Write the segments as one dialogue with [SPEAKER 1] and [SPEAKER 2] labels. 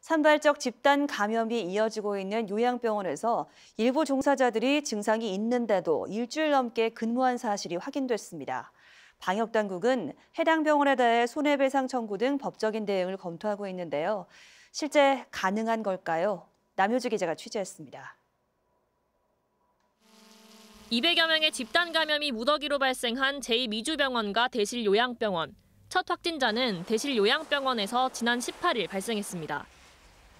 [SPEAKER 1] 산발적 집단 감염이 이어지고 있는 요양병원에서 일부 종사자들이 증상이 있는데도 일주일 넘게 근무한 사실이 확인됐습니다. 방역당국은 해당 병원에 대해 손해배상 청구 등 법적인 대응을 검토하고 있는데요. 실제 가능한 걸까요? 남효주 기자가 취재했습니다.
[SPEAKER 2] 200여 명의 집단 감염이 무더기로 발생한 제2미주병원과 대실요양병원. 첫 확진자는 대실요양병원에서 지난 18일 발생했습니다.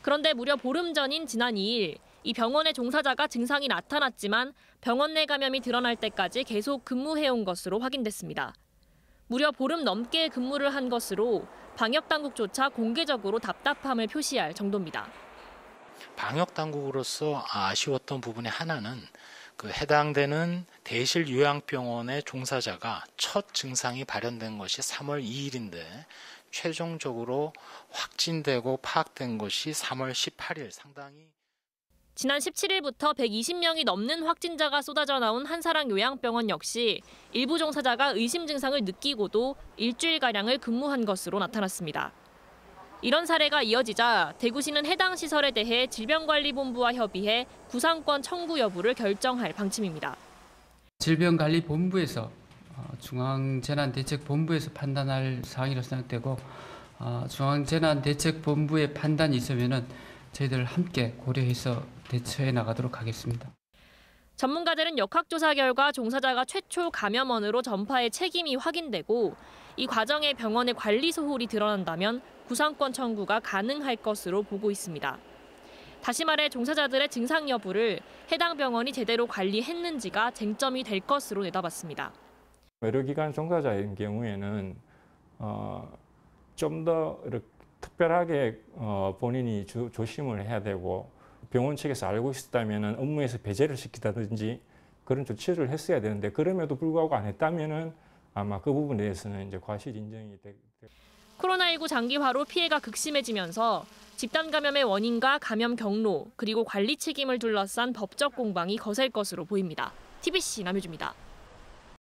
[SPEAKER 2] 그런데 무려 보름 전인 지난 2일 이 병원의 종사자가 증상이 나타났지만 병원 내 감염이 드러날 때까지 계속 근무해온 것으로 확인됐습니다. 무려 보름 넘게 근무를 한 것으로 방역 당국조차 공개적으로 답답함을 표시할 정도입니다.
[SPEAKER 3] 방역 당국으로서 아쉬웠던 부분의 하나는 그 해당되는 대실 요양병원의 종사자가 첫 증상이 발현된 것이 3월 2일인데 최종적으로 확진되고 파악된 것이 3월 18일 상당히
[SPEAKER 2] 지난 17일부터 120명이 넘는 확진자가 쏟아져 나온 한사랑 요양병원 역시 일부 종사자가 의심 증상을 느끼고도 일주일가량을 근무한 것으로 나타났습니다. 이런 사례가 이어지자 대구시는 해당 시설에 대해 질병관리본부와 협의해 구상권 청구 여부를 결정할 방침입니다.
[SPEAKER 4] 질병관리본부에서 어, 중앙재난대책본부에서 판단할 사항이라고 생각되고 어, 중앙재난대책본부의 판단이 있으면 저희들 함께 고려해서 대처해 나가도록 하겠습니다.
[SPEAKER 2] 전문가들은 역학조사 결과 종사자가 최초 감염원으로 전파의 책임이 확인되고 이 과정에 병원의 관리 소홀이 드러난다면 구상권 청구가 가능할 것으로 보고 있습니다. 다시 말해 종사자들의 증상 여부를 해당 병원이 제대로 관리했는지가 쟁점이 될 것으로 내다봤습니다.
[SPEAKER 5] 의료기관 종사자인 경우에는 어, 좀 더 특별하게 어, 본인이 주, 조심을 해야 되고 병원 측에서 알고 있었다면 업무에서 배제를 시키다든지 그런 조치를 했어야 되는데 그럼에도 불구하고 안 했다면 아마 그 부분에 대해서는 이제 과실 인정이 되,
[SPEAKER 2] 코로나19 장기화로 피해가 극심해지면서 집단 감염의 원인과 감염 경로 그리고 관리 책임을 둘러싼 법적 공방이 거셀 것으로 보입니다. TBC 남효주입니다.